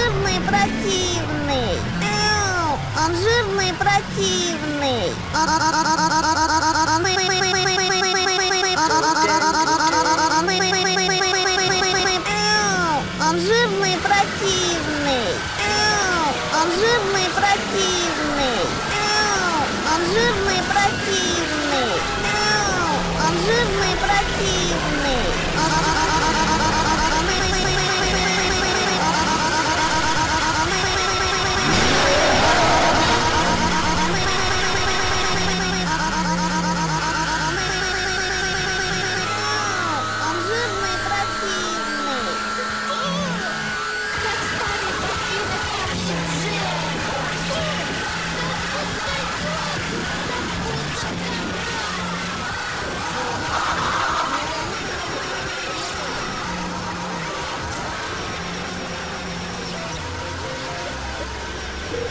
жирный и противный. Эу, он жирный и противный. Эу, он жирный и противный. Эу, он жирный и противный. Эу, он жирный и противный.